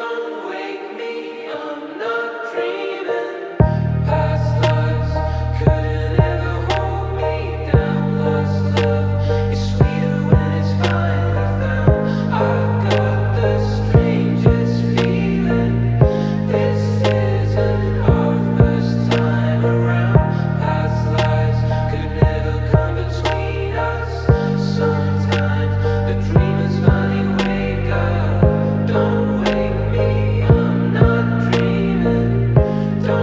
don't